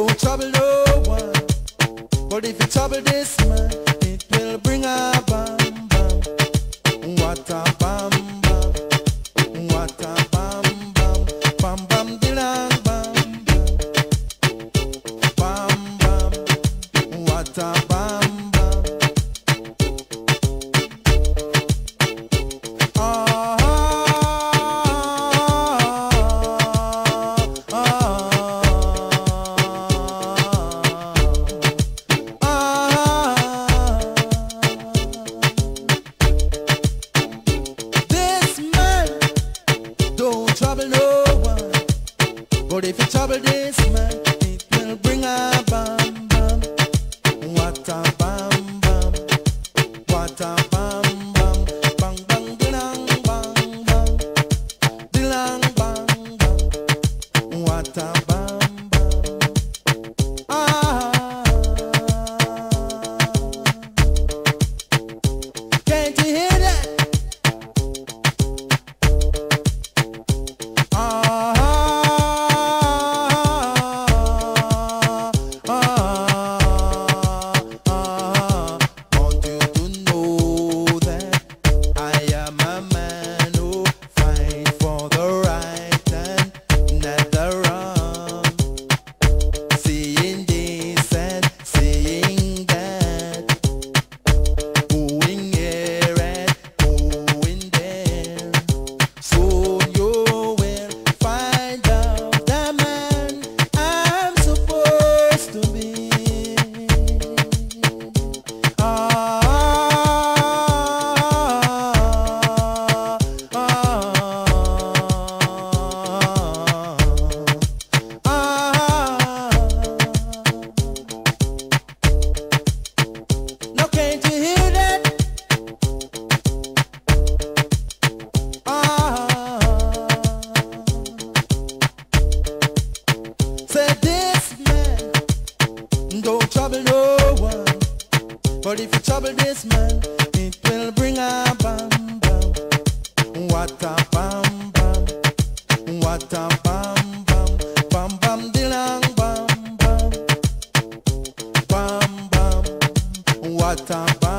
Don't trouble no one. But if you trouble this man, it will bring a bam bam. What a bam. policeman, it will bring a. What a. What a. Bang bang bang bang. Bang bang. What a. But if you trouble this man, it will bring a bam bam. What a bam bam. What a bam bam. Bam bam dilang bam bam. Bam bam. What a bam.